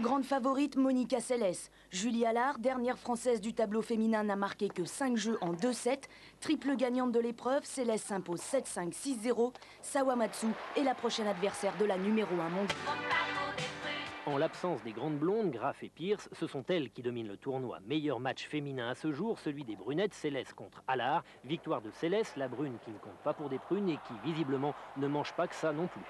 Grande favorite, Monica Seles. Julie Allard, dernière française du tableau féminin, n'a marqué que 5 jeux en 2-7. Triple gagnante de l'épreuve, Seles s'impose 7-5, 6-0. Sawamatsu est la prochaine adversaire de la numéro 1 mondiale. En l'absence des grandes blondes, Graff et Pierce, ce sont elles qui dominent le tournoi. Meilleur match féminin à ce jour, celui des brunettes Céleste contre Allard. Victoire de Céleste, la brune qui ne compte pas pour des prunes et qui visiblement ne mange pas que ça non plus.